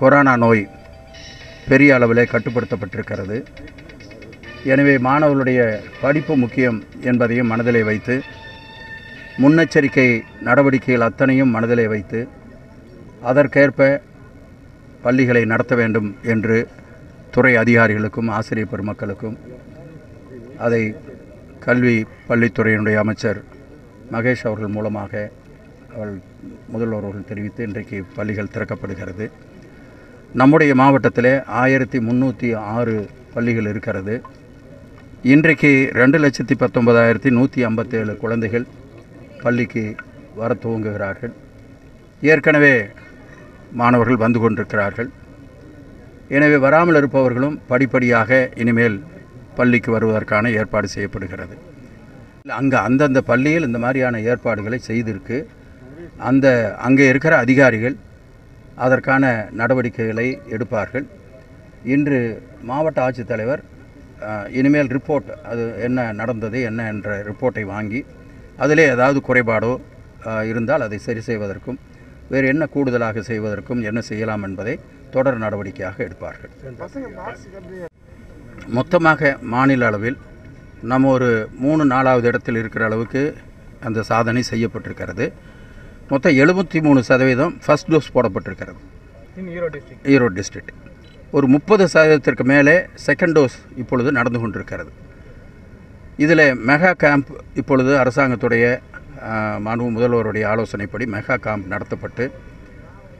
Corona நோய் பெரிய அளவில் கட்டுப்படுத்தப்பட்டிருக்கிறது. எனவே மாணவர்களுடைய படிப்பு முக்கியம் என்பதையும் மனதிலே வைத்து முன்னெச்சரிக்கை நடவடிக்கைகள் அத்தனையும் மனதிலே வைத்து அதற்கேற்ப பள்ளிகளை நடத்த வேண்டும் என்று துறை அதிகாரிகளுக்கும் ஆசிரியர் பெருமக்களுக்கும் அதை கல்வி பள்ளித்துறையினுடைய அமைச்சர் மகேஷ் அவர்கள் மூலமாக அவள் முதல்வர் அவர்கள் தெரிவித்து இன்றைக்கு பள்ளிகள் திறக்கப்படுகிறது. நம்முடைய மாவட்டத்தில் ஆயிரத்தி முந்நூற்றி ஆறு பள்ளிகள் இருக்கிறது. இன்றைக்கு ரெண்டு லட்சத்தி பத்தொன்பதாயிரத்தி நூற்றி ஐம்பத்தேழு குழந்தைகள் பள்ளிக்கு வர துவங்குகிறார்கள். ஏற்கனவே மாணவர்கள் வந்து கொண்டிருக்கிறார்கள். எனவே வராமல் இருப்பவர்களும் படிப்படியாக இனிமேல் பள்ளிக்கு வருவதற்கான ஏற்பாடு செய்யப்படுகிறது. அங்கே அந்தந்த பள்ளியில் இந்த மாதிரியான ஏற்பாடுகளை செய்திருக்கு. அந்த அங்கே இருக்கிற அதிகாரிகள் அதற்கான நடவடிக்கைகளை எடுப்பார்கள். இன்று மாவட்ட ஆட்சித்தலைவர் இனிமேல் ரிப்போர்ட் அது என்ன நடந்தது என்ன என்ற ரிப்போர்ட்டை வாங்கி அதிலே ஏதாவது குறைபாடோ இருந்தால் அதை சரி செய்வதற்கும் வேறு என்ன கூடுதலாக செய்வதற்கும் என்ன செய்யலாம் என்பதை தொடர் நடவடிக்கையாக எடுப்பார்கள். மொத்தமாக மாநில அளவில் நம்ம ஒரு மூணு நாலாவது இடத்தில் இருக்கிற அளவுக்கு அந்த சாதனை செய்யப்பட்டிருக்கிறது. மொத்தம் எழுபத்தி மூணு சதவீதம் ஃபஸ்ட் டோஸ் போடப்பட்டிருக்கிறது. ஈரோடு டிஸ்ட்ரிக்ட் ஒரு முப்பது சதவீதத்திற்கு மேலே செகண்ட் டோஸ் இப்பொழுது நடந்து கொண்டிருக்கிறது. இதில் மெகா கேம்ப் இப்பொழுது அரசாங்கத்துடைய மாண்பு முதல்வருடைய ஆலோசனைப்படி மெகா கேம்ப் நடத்தப்பட்டு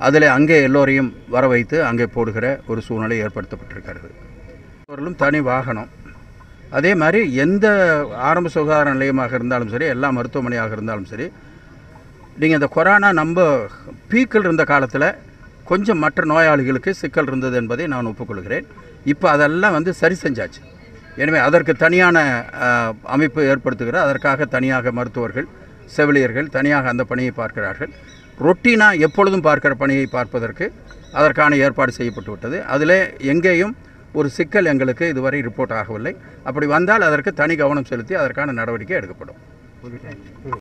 அதில் அங்கே எல்லோரையும் வர வைத்து அங்கே போடுகிற ஒரு சூழ்நிலை ஏற்படுத்தப்பட்டிருக்கிறது. அவர்களும் தனி வாகனம். அதே மாதிரி எந்த ஆரம்ப சுகாதார நிலையமாக இருந்தாலும் சரி எல்லா மருத்துவமனையாக இருந்தாலும் சரி நீங்கள் இந்த கொரோனா நம்ம பீக்கில் இருந்த காலத்தில் கொஞ்சம் மற்ற நோயாளிகளுக்கு சிக்கல் இருந்தது என்பதை நான் ஒப்புக்கொள்கிறேன். இப்போ அதெல்லாம் வந்து சரி செஞ்சாச்சு. எனவே அதற்கு தனியான அமைப்பு ஏற்படுத்துகிற அதற்காக தனியாக மருத்துவர்கள் செவிலியர்கள் தனியாக அந்த பணியை பார்க்கிறார்கள். ரொட்டீனாக எப்பொழுதும் பார்க்கிற பணியை பார்ப்பதற்கு அதற்கான ஏற்பாடு செய்யப்பட்டு விட்டது. அதில் எங்கேயும் ஒரு சிக்கல் எங்களுக்கு இதுவரை ரிப்போர்ட் ஆகவில்லை. அப்படி வந்தால் அதற்கு தனி கவனம் செலுத்தி அதற்கான நடவடிக்கை எடுக்கப்படும்.